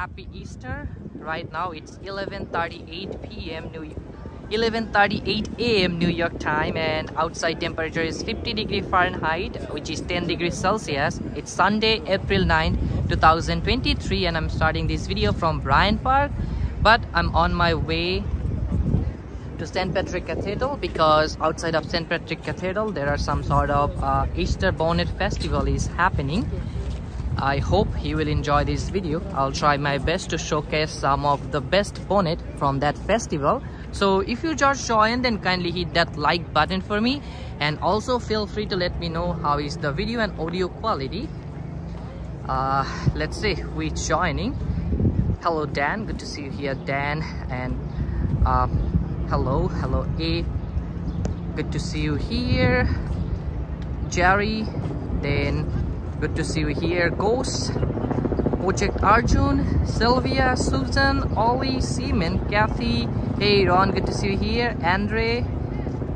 happy Easter. Right now it's 11:38 p.m. New 11:38 a.m. New York time and outside temperature is 50 degree Fahrenheit which is 10 degrees Celsius. It's Sunday, April 9, 2023 and I'm starting this video from Bryant Park but I'm on my way to St. Patrick Cathedral because outside of St. Patrick Cathedral there are some sort of uh, Easter bonnet festival is happening. I hope you will enjoy this video. I'll try my best to showcase some of the best bonnet from that festival. So if you just join then kindly hit that like button for me and also feel free to let me know how is the video and audio quality. Uh, let's see who is joining. Hello Dan, good to see you here Dan and uh, hello, hello A. Good to see you here. Jerry, then good to see you here. Ghost, Project Arjun, Sylvia, Susan, Ollie, Seaman, Kathy. Hey Ron, good to see you here. Andre,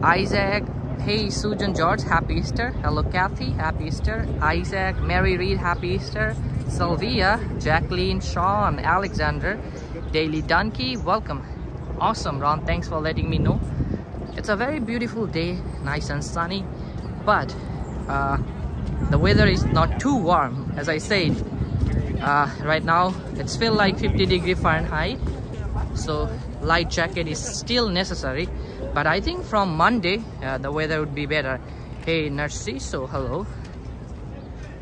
Isaac. Hey Susan George, happy Easter. Hello Kathy, happy Easter. Isaac, Mary Reed, happy Easter. Sylvia, Jacqueline, Sean, Alexander, Daily Donkey, welcome. Awesome Ron, thanks for letting me know. It's a very beautiful day, nice and sunny, but uh, the weather is not too warm as I said. Uh, right now it's feel like 50 degree Fahrenheit, so light jacket is still necessary. But I think from Monday uh, the weather would be better. Hey Narciso, hello.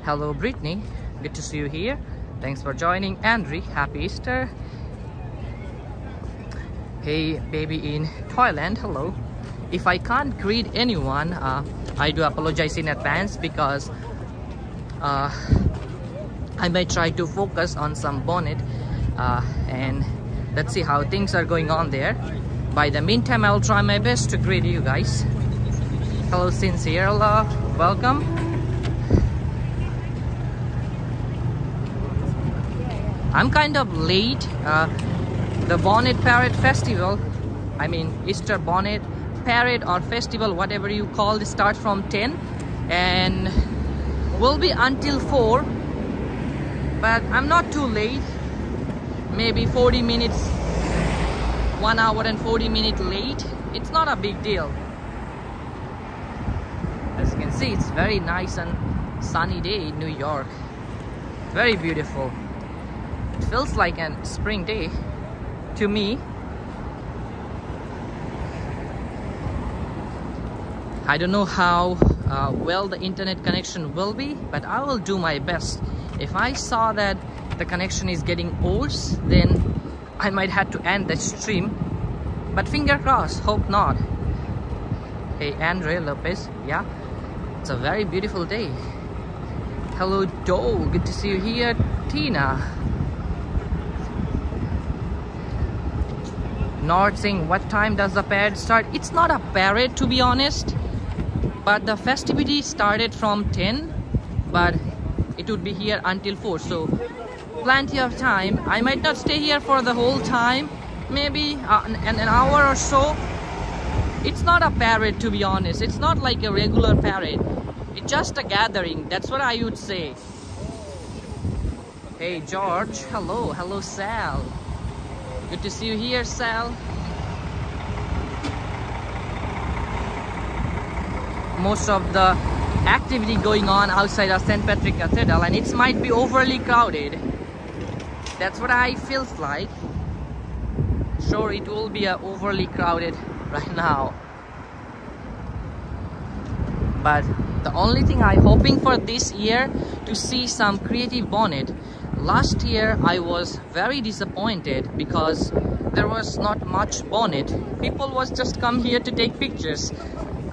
Hello Brittany, good to see you here. Thanks for joining. Andre, happy Easter. Hey baby in Thailand, hello. If I can't greet anyone, uh, I do apologize in advance because uh, I may try to focus on some bonnet uh, and let's see how things are going on there. By the meantime, I'll try my best to greet you guys. Hello, sincere love, welcome. I'm kind of late. Uh, the Bonnet Parade Festival, I mean Easter Bonnet Parade or Festival, whatever you call it, starts from 10 and will be until 4. But I'm not too late. Maybe 40 minutes, 1 hour and 40 minutes late. It's not a big deal. As you can see, it's very nice and sunny day in New York. Very beautiful. It feels like a spring day to me. I don't know how uh, well the internet connection will be, but I will do my best. If I saw that the connection is getting worse, then I might have to end the stream. But finger crossed, hope not. Hey, Andre Lopez, yeah, it's a very beautiful day. Hello, Doe, good to see you here. Tina, Nord saying what time does the parade start it's not a parade to be honest but the festivity started from 10 but it would be here until 4 so plenty of time. I might not stay here for the whole time. Maybe uh, an, an hour or so. It's not a parade to be honest. It's not like a regular parade. It's just a gathering. That's what i would say. Hey george. Hello. Hello sal. Good to see you here, Sal. Most of the activity going on outside of St. Patrick Cathedral and it might be overly crowded. That's what I feels like. sure it will be uh, overly crowded right now but the only thing I'm hoping for this year to see some creative bonnet last year i was very disappointed because there was not much bonnet people was just come here to take pictures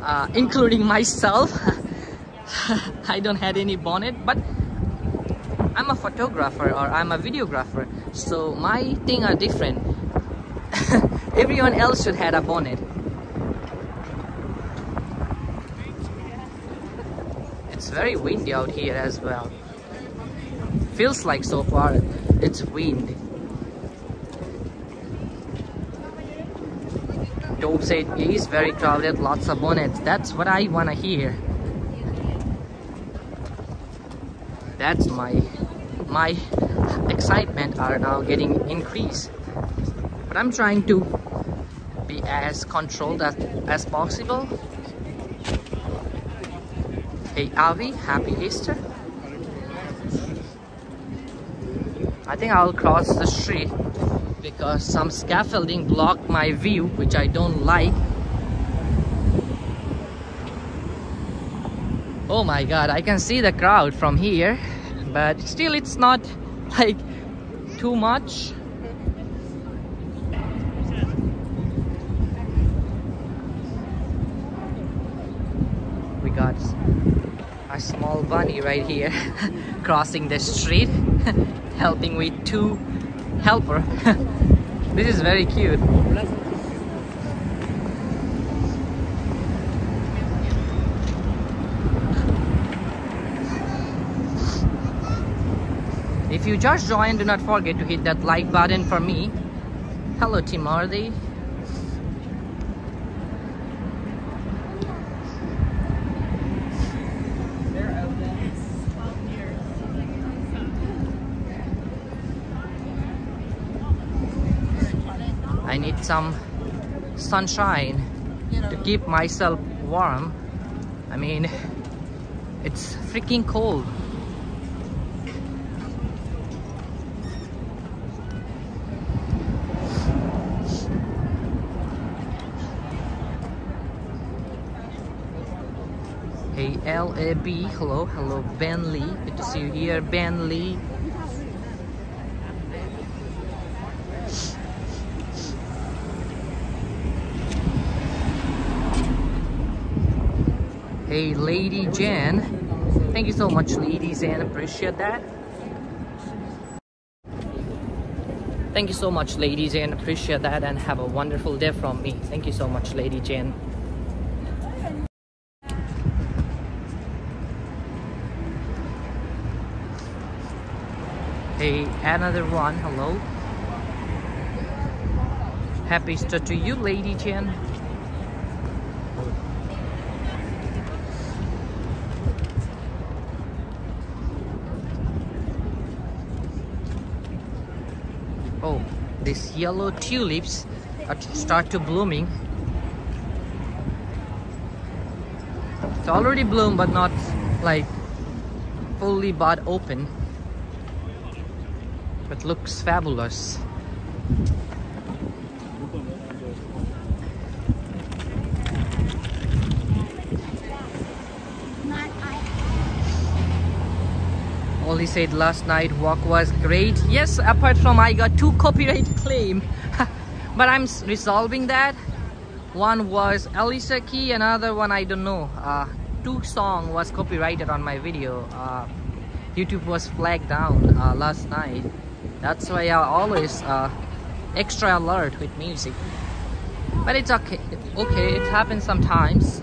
uh, including myself. I don't had any bonnet but i'm a photographer or i'm a videographer so my thing are different. Everyone else should had a bonnet. It's very windy out here as well. Feels like so far it's wind Dope it is very crowded lots of bonnets that's what I wanna hear. That's my my excitement are now getting increased. But I'm trying to be as controlled as, as possible. Hey Avi happy Easter. I think I'll cross the street because some scaffolding blocked my view which I don't like. Oh my god I can see the crowd from here but still it's not like too much. We got a small bunny right here crossing the street helping with two helper. This is very cute. If you just joined do not forget to hit that like button for me. Hello Timothy Some sunshine to keep myself warm. I mean, it's freaking cold. Hey LAB, hello, hello Ben Lee. Good to see you here, Ben Lee. Hey, Lady Jan. Thank you so much, Lady Jan. Appreciate that. Thank you so much, Lady Jan. Appreciate that and have a wonderful day from me. Thank you so much, Lady Jan. Hey, another one. Hello. Happy Easter to you, Lady Jan. Oh, these yellow tulips start to blooming. It's already bloomed, but not like fully bud open. But looks fabulous. Oli said last night walk was great. Yes, apart from I got two copyright claim, but I'm resolving that. One was Alicia Key, another one I don't know. Uh, two song was copyrighted on my video. Uh, YouTube was flagged down uh, last night. That's why I always uh, extra alert with music. But it's okay. Okay, it happens sometimes.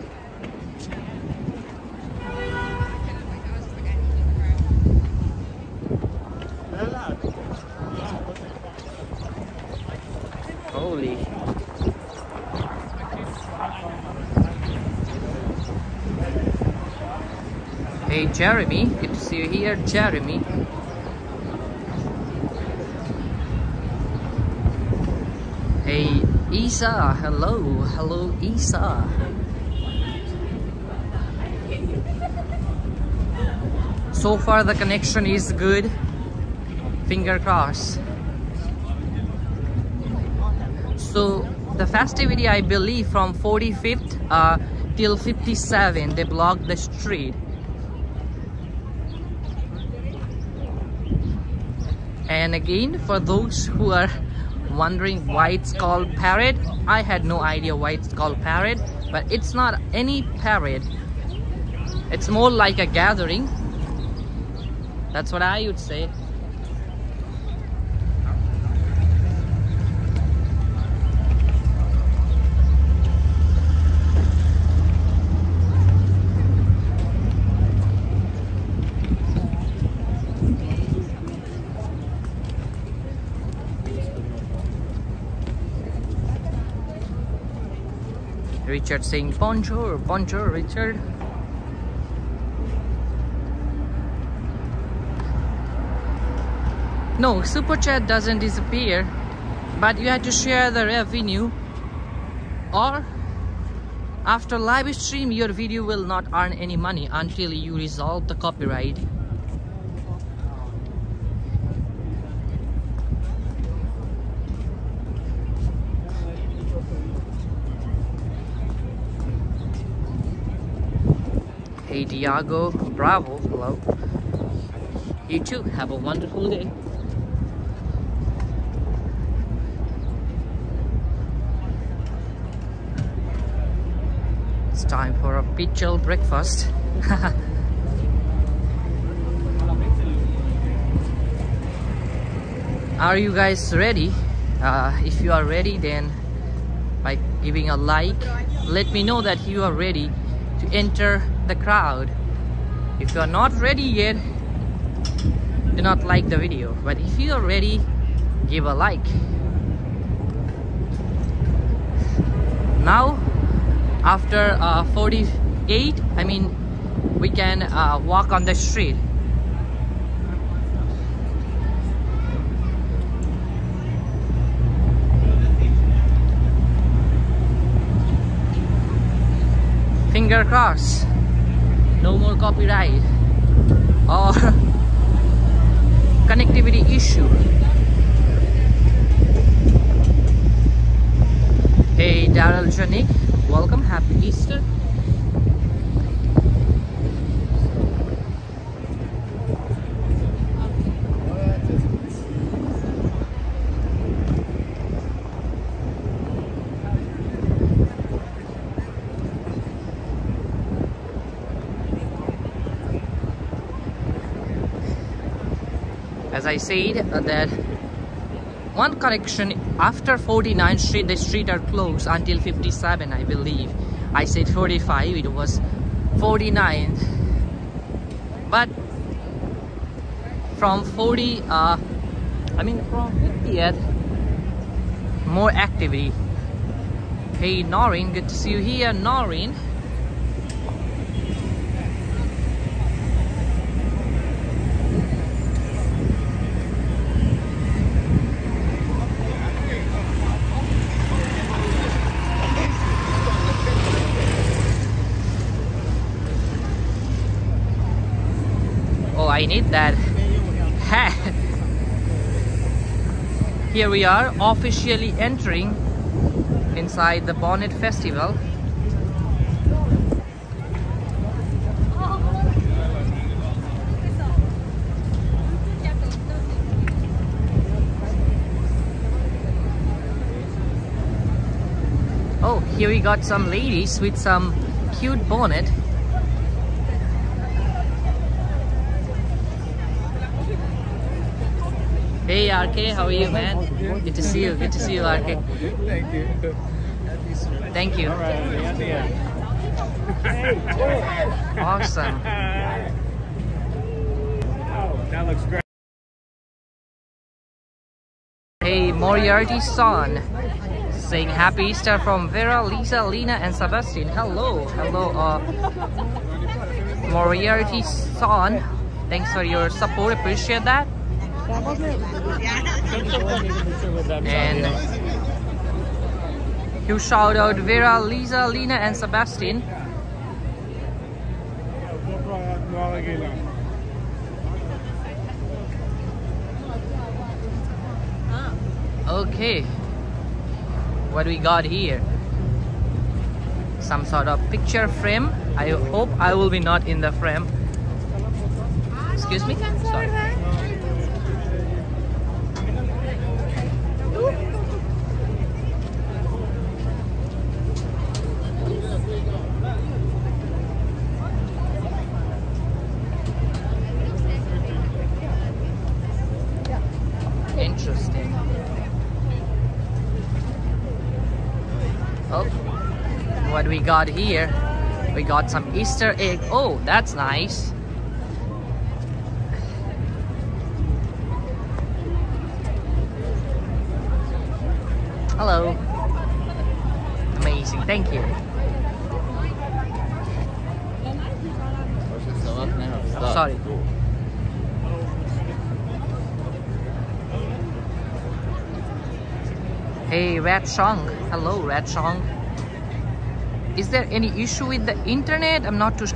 Holy. Hey Jeremy, good to see you here, Jeremy. Hey Isa, hello, hello Isa. So far the connection is good. Finger crossed. So the festivity, I believe, from 45th uh, till 57, they blocked the street. And again, for those who are wondering why it's called parrot I had no idea why it's called parrot but it's not any parrot It's more like a gathering. That's what I would say. Richard saying bonjour, bonjour Richard. No, super chat doesn't disappear, but you have to share the revenue or after live stream your video will not earn any money until you resolve the copyright. Hey Diago, bravo, hello. You too, have a wonderful day. It's time for a pichel breakfast. are you guys ready? Uh, if you are ready, then by giving a like, let me know that you are ready to enter the crowd. If you are not ready yet, do not like the video. But if you are ready, give a like. Now, after uh, 48, I mean, we can uh, walk on the street. Finger crossed. No more copyright or connectivity issue. Hey Daryl Janik, welcome, happy Easter. I said uh, that one correction after 49th street the street are closed until 57 I believe. I said 45 it was 49 but from 40 uh, I mean from 50th more activity. Hey Noreen good to see you here. Noreen Oh, I need that hat. Here we are officially entering inside the Bonnet Festival. Oh, here we got some ladies with some cute bonnet. Hey RK, how are you, man? Good to see you. Good to see you, RK. Thank you. Thank you. All right, at the end. Awesome. Oh, that looks great. Hey, Moriarty son, saying Happy Easter from Vera, Lisa, Lena, and Sebastian. Hello, hello, uh, Moriarty son. Thanks for your support. Appreciate that. And you shout out Vera, Lisa, Lena, and Sebastian. Okay. what do we got here? Some sort of picture frame. I hope i will be not in the frame. Excuse me? Sorry interesting oh what we got here. We got some easter egg. Oh that's nice. Hello. Amazing. Thank you. Sorry. Hey, Red Song. Hello, Red Song. Is there any issue with the internet? I'm not too.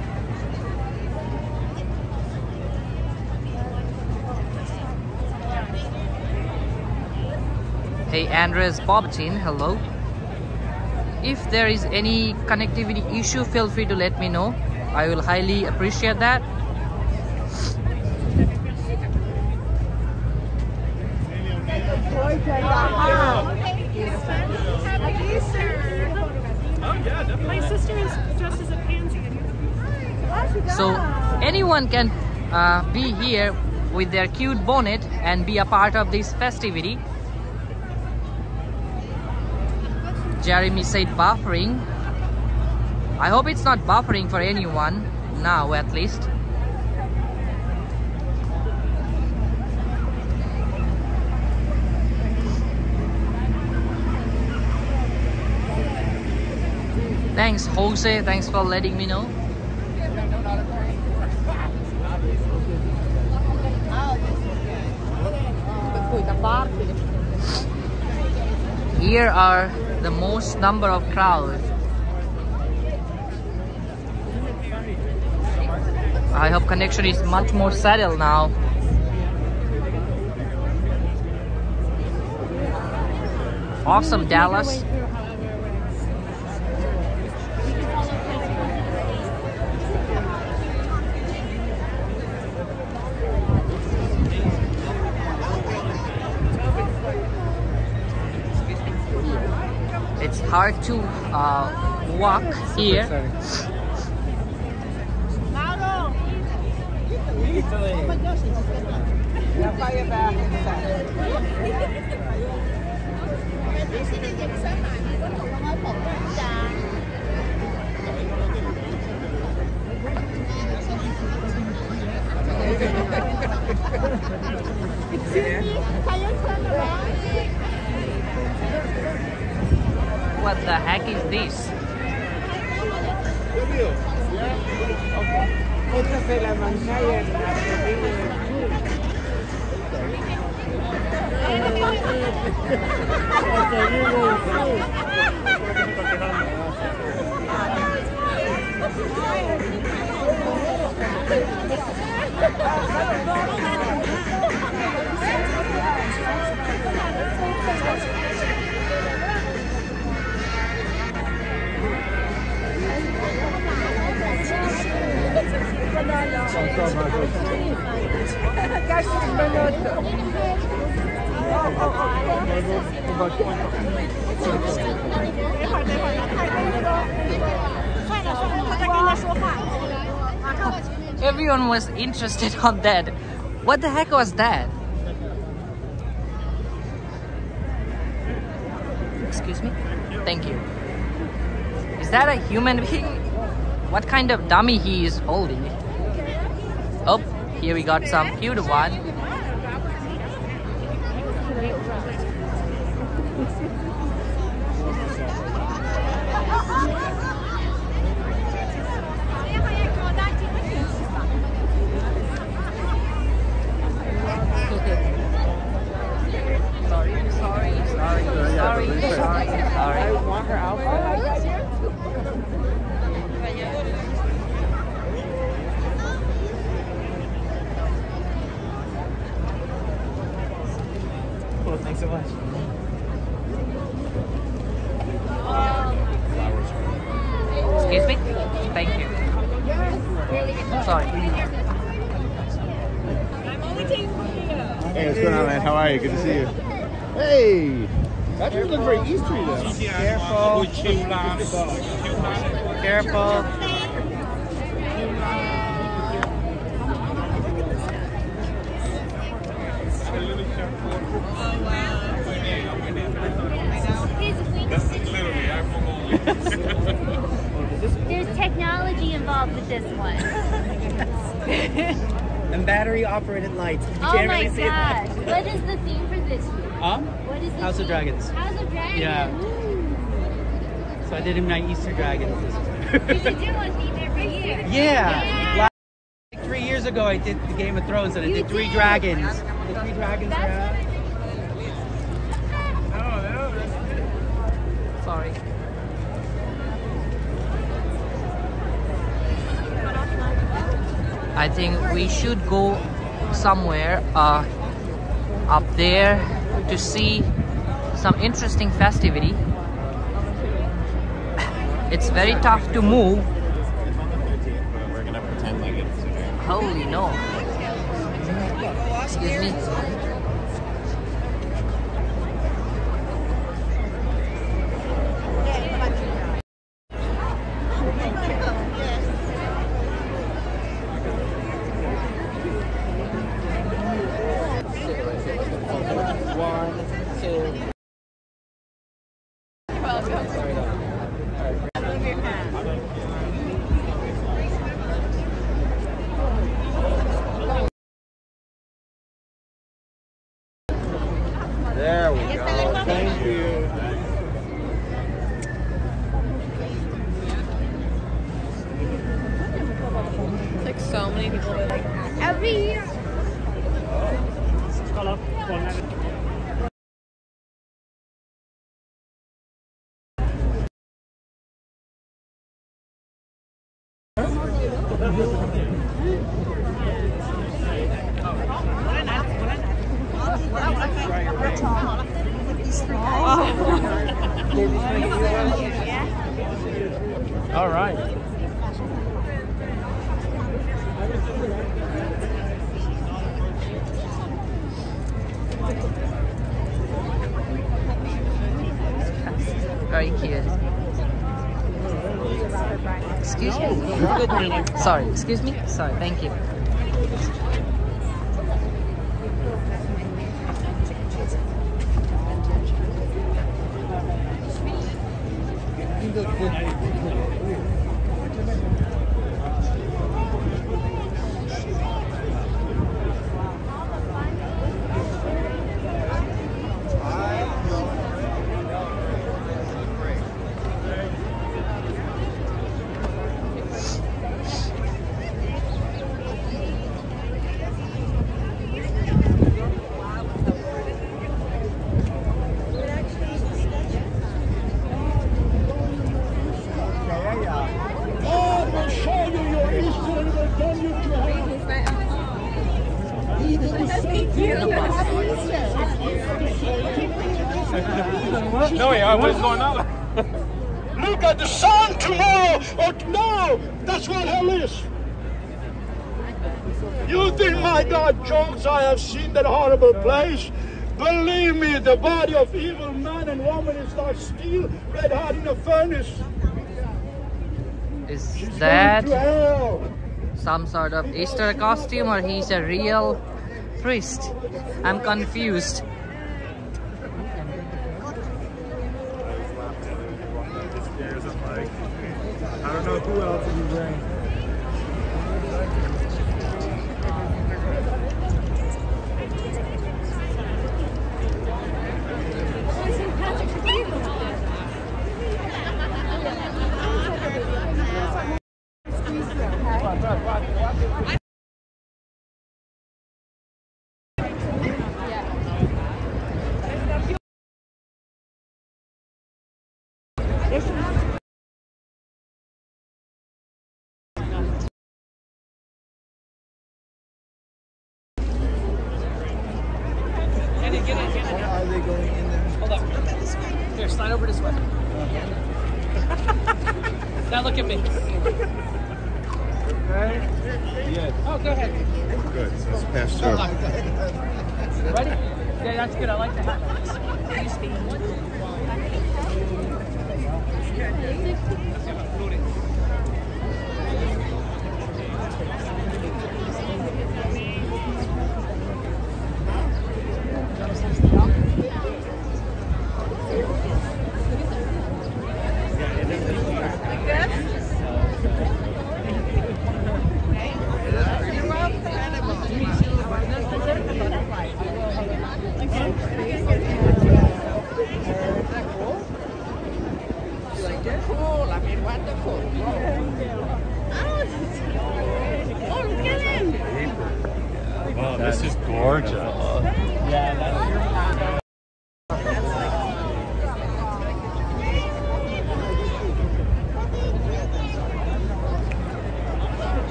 Hey, Andres Bobtin. Hello. If there is any connectivity issue, feel free to let me know. I will highly appreciate that. Anyone can uh, be here with their cute bonnet and be a part of this festivity. Jeremy said buffering. I hope it's not buffering for anyone now at least. Thanks Jose, thanks for letting me know. Here are the most number of crowds. I hope connection is much more settled now. Awesome, Dallas. Hard to uh, walk here. What the heck is this? Esta se la the heck is this? Casi un minuto. 等会儿，等会儿，太太那个，算了算了，他在跟他说话。 Everyone was interested on that. What the heck was that? Excuse me? Thank you. Is that a human being? What kind of dummy he is holding? Oh, here we got some cute one. sorry, sorry, sorry, sorry, sorry, sorry. Want her outfit? Cool, thanks so much. man. How are you? Good to see you. Hey. That doesn't look very Eastery though. Careful. Careful. There's technology involved with this one. And battery operated lights. Oh you oh can't my really gosh. that. What is the theme for this year? Huh? What is the House of? Dragons. House of Dragons. Yeah. Ooh. So I did my Easter dragons. You should do one theme every year. Yeah. Last- like three years ago, I did the Game of Thrones, and I You did three did. dragons. The three dragons. That's around. Sorry. I think we should go somewhere uh, up there to see some interesting festivity. It's very tough to move. We're gonna pretend like it's. Holy no. Excuse me. 好了我们来 Sorry, excuse me. Sorry, thank you. God will show you your Easter and will turn you to heaven. No, yeah, what's going on? Look at the sun tomorrow or no, that's what hell is. You think my God jokes That horrible place? Believe me, the body of evil man and woman is like steel red hot in a furnace. Is It's that going to hell. some sort of Easter costume or he's a real priest? I'm confused.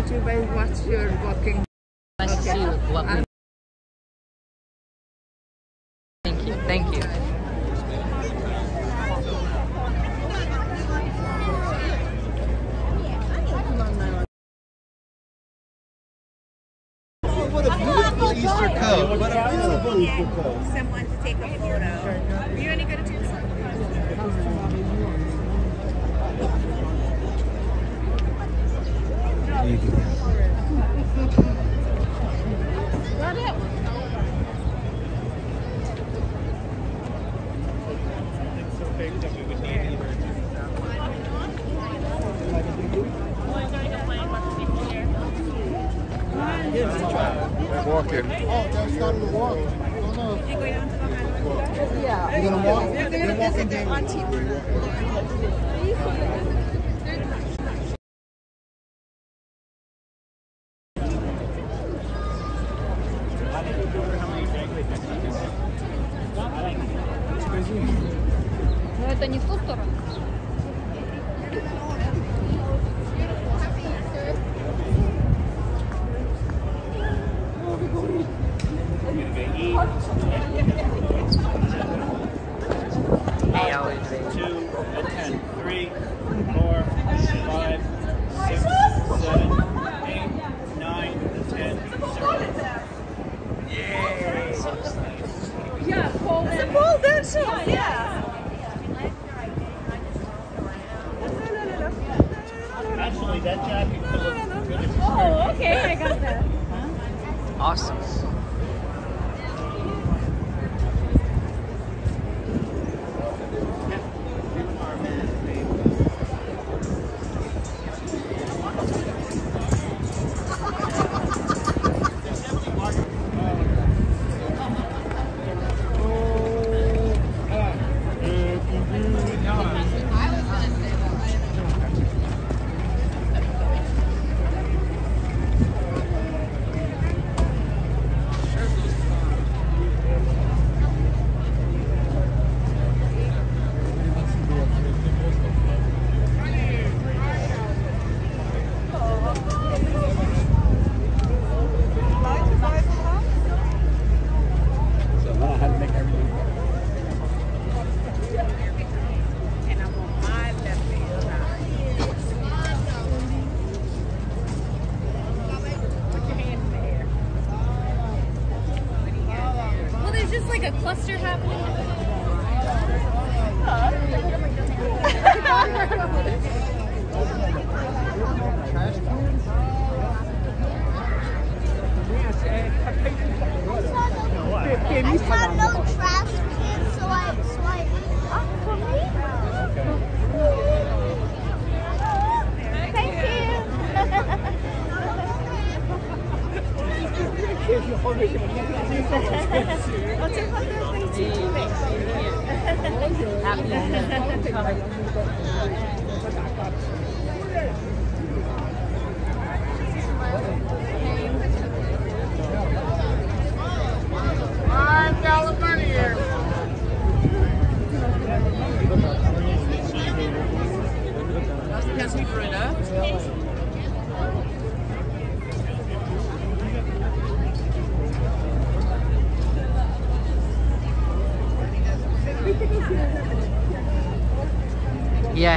YouTube and watch your Actually, that jacket. Oh, okay, I got that. Awesome.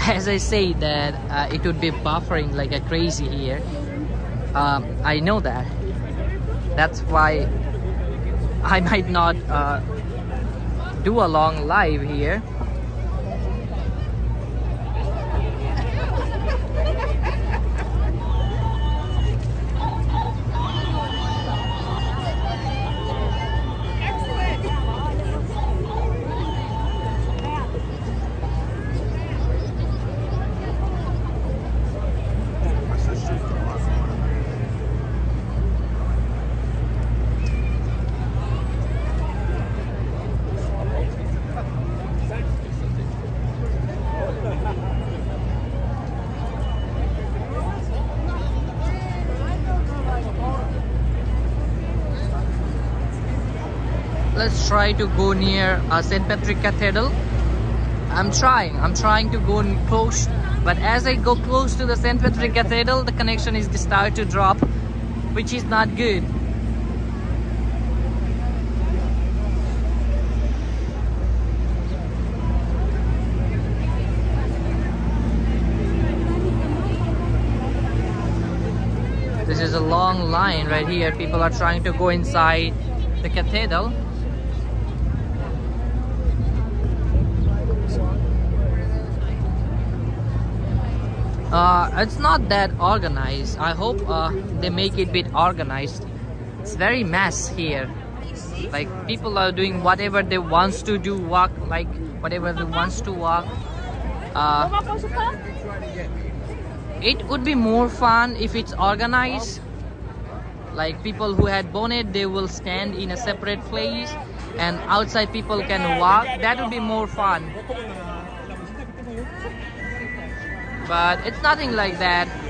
as I say that uh, it would be buffering like a crazy here. Um, I know that. That's why I might not uh, do a long live here. Try to go near uh, St. Patrick Cathedral. I'm trying, I'm trying to go close, but as I go close to the St. Patrick Cathedral, the connection is start to drop, which is not good. This is a long line right here. People are trying to go inside the cathedral. Uh, it's not that organized. I hope uh, they make it a bit organized. It's very mess here. Like people are doing whatever they wants to do, walk like whatever they wants to walk. Uh, it would be more fun if it's organized. Like people who had bonnet, they will stand in a separate place, and outside people can walk. That would be more fun. But it's nothing like that.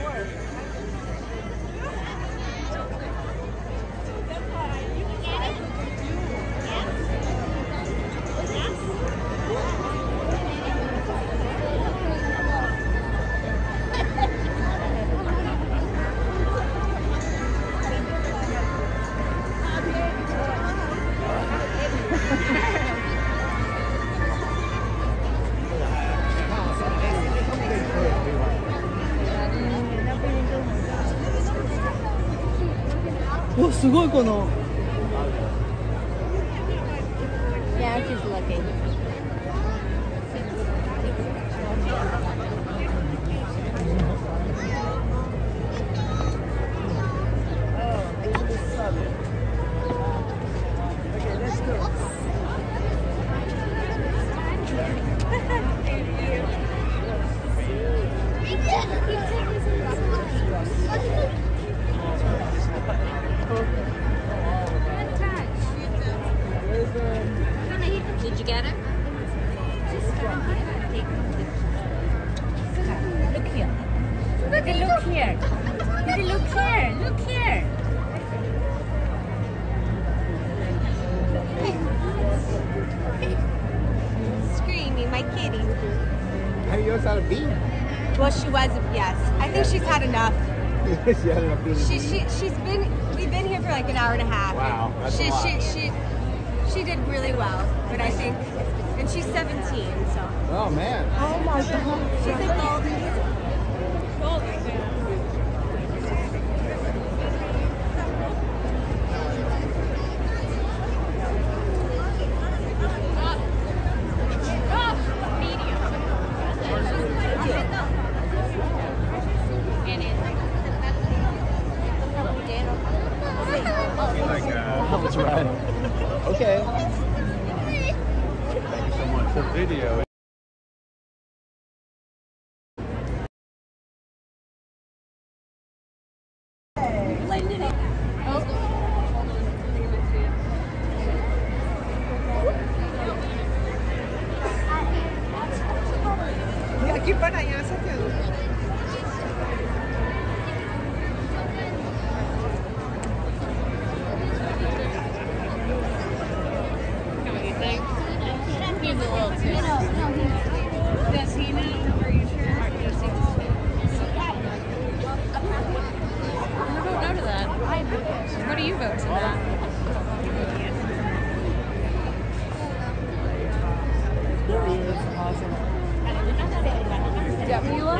わすごいこの Yeah, she's looking. was awesome. Yeah, Mila?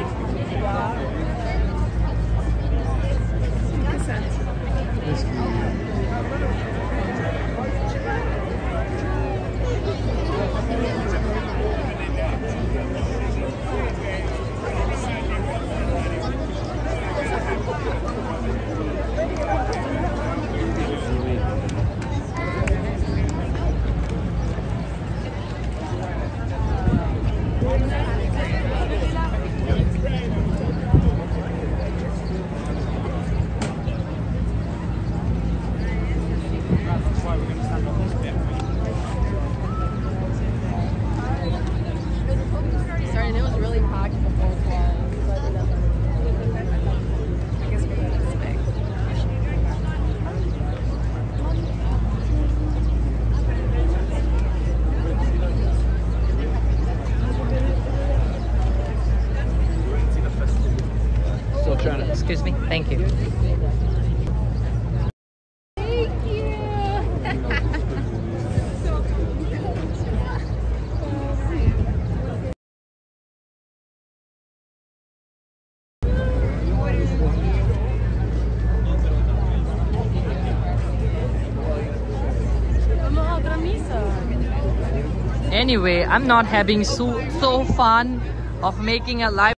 Anyway, I'm not having so so fun of making a live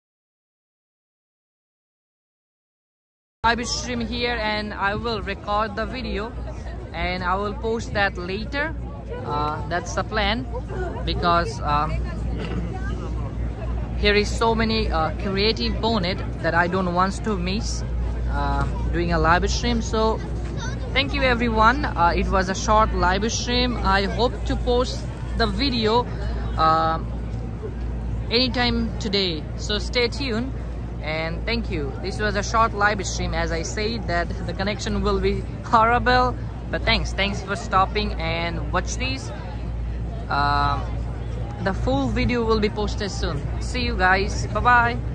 live stream here and I will record the video and I will post that later. Uh, that's the plan because um, here is so many uh, creative bonnet that I don't want to miss uh, doing a live stream. So thank you everyone. Uh, it was a short live stream. I hope to post the video uh, anytime today. So stay tuned and thank you. This was a short live stream as i said that the connection will be horrible but thanks. Thanks for stopping and watch these Um the full video will be posted soon. See you guys. Bye bye